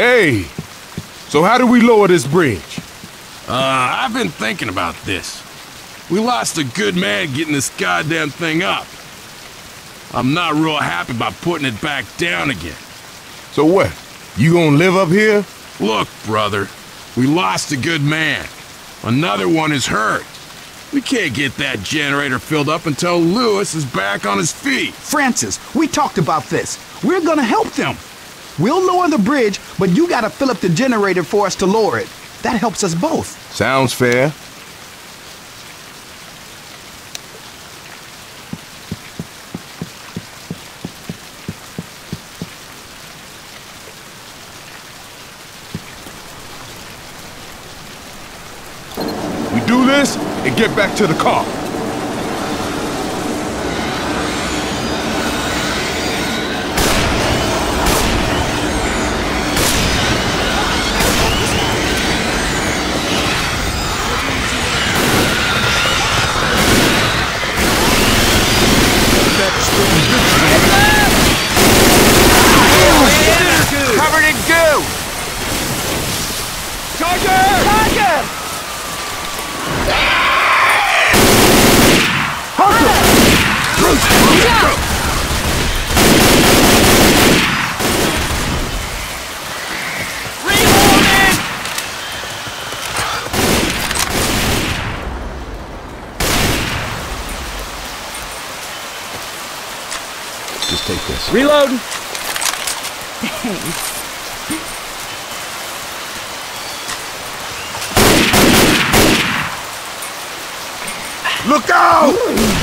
Hey, so how do we lower this bridge? Uh, I've been thinking about this. We lost a good man getting this goddamn thing up. I'm not real happy about putting it back down again. So what? You gonna live up here? Look, brother, we lost a good man. Another one is hurt. We can't get that generator filled up until Louis is back on his feet. Francis, we talked about this. We're gonna help them. We'll lower the bridge, but you gotta fill up the generator for us to lower it. That helps us both. Sounds fair. We do this and get back to the car. Covered in goo! Charger! Charger! Reloading! Just take this. Reloading! Look out!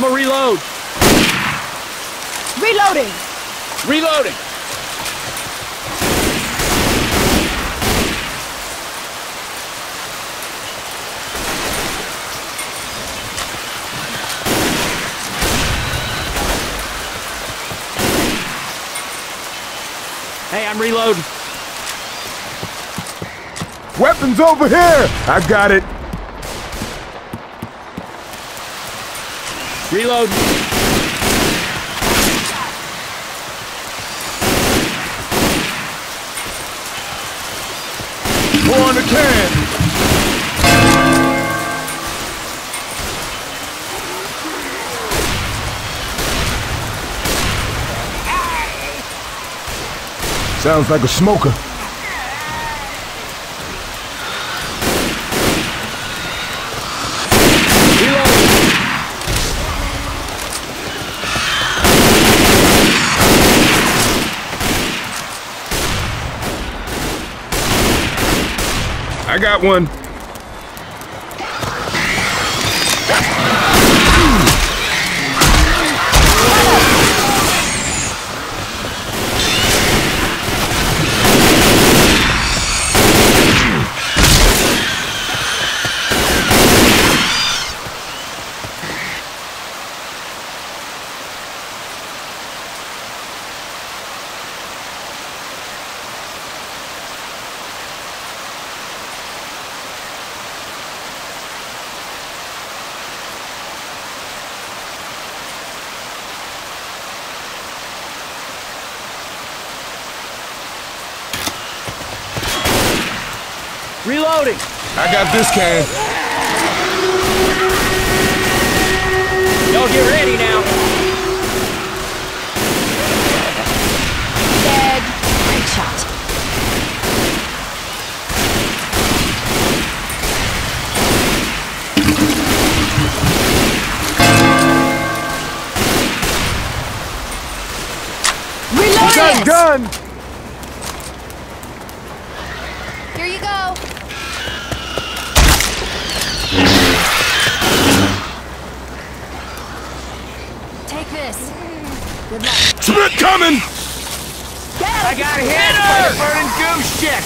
I'm a reload! Reloading! Reloading! Hey, I'm reloading. Weapons over here! I got it. Reload. On the can. Sounds like a smoker. Reload. I got one. Reloading. I got this can. Y'all get ready now. Spit coming! I got hit by burning goose chick.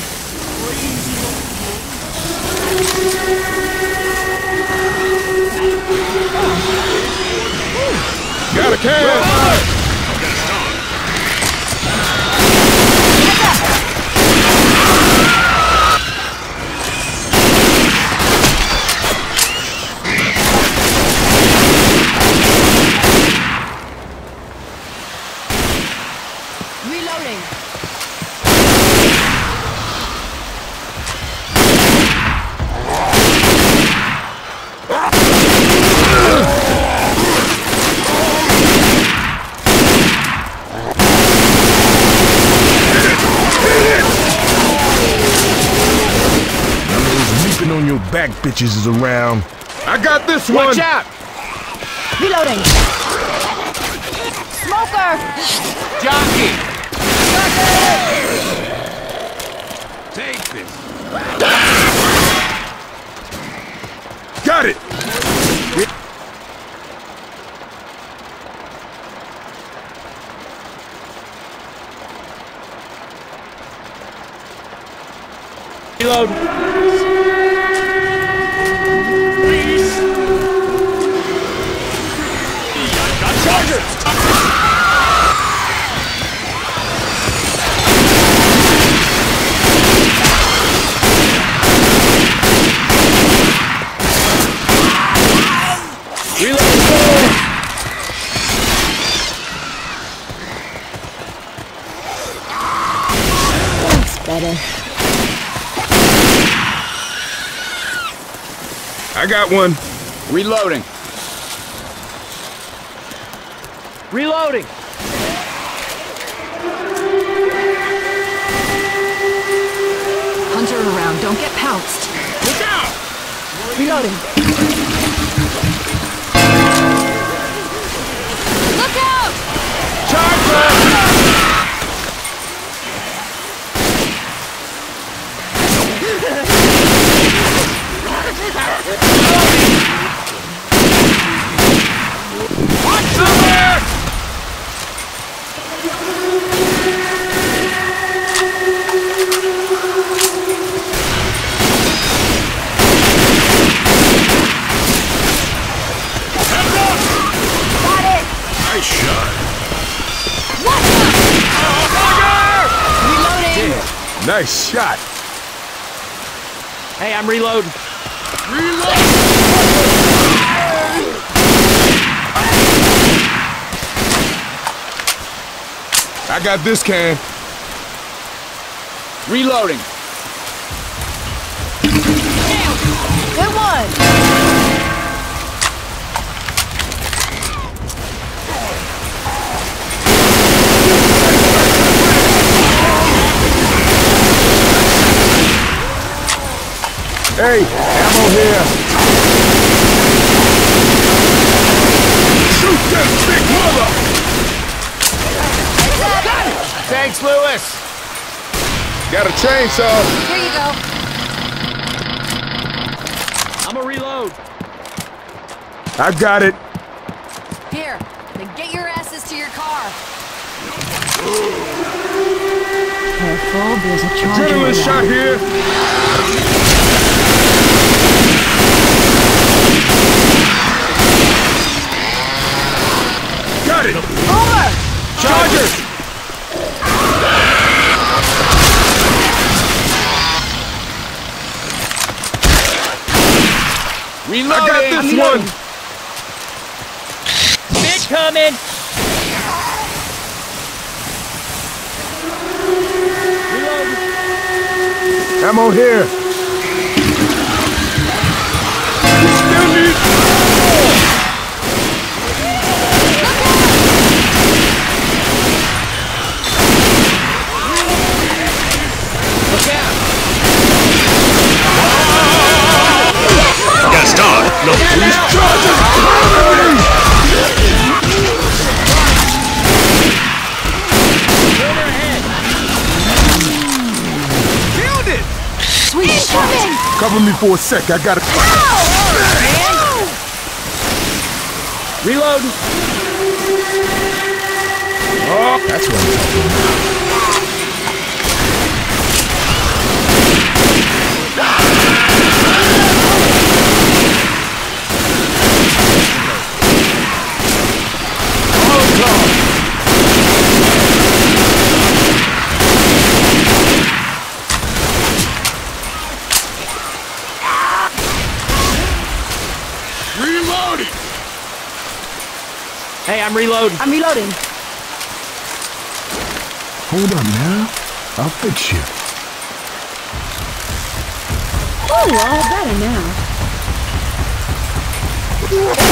Got a can! Bitches is around. I got this Watch one! out! Reloading. Smoker! Jockey! Take got one. Reloading. Reloading. Hunter around. Don't get pounced. Look out! Reloading. Nice shot. Hey, I'm reloading. I got this can. Reloading. Hey, ammo here. Shoot that big mother! Thanks, Louis. Got a chainsaw. Here you go. I'm a reload. I got it. Here. Then get your asses to your car. Careful, there's a charger. Adrenaline shot here. Got it. Over! Charger. Reloading. I got this one. Big coming. Ammo here. Sweet Incoming! Cover me for a sec. I got to Reload. Oh, that's what I'm talking about. Reloading! Hey, I'm reloading. I'm reloading. Hold up now. I'll fix you. Oh, all better now.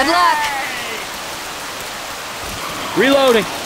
Good luck. Reloading.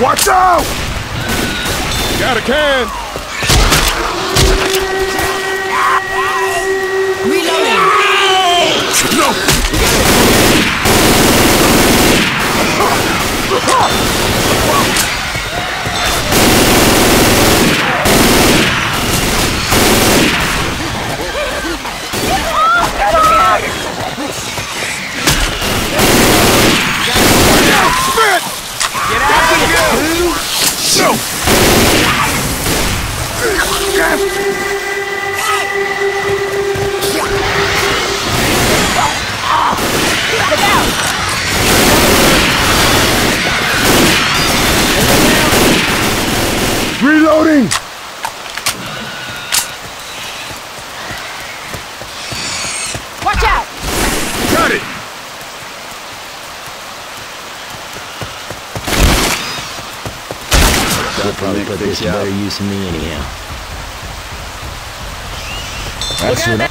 Watch out! Got a can! No! job. better use of me anyhow. That's what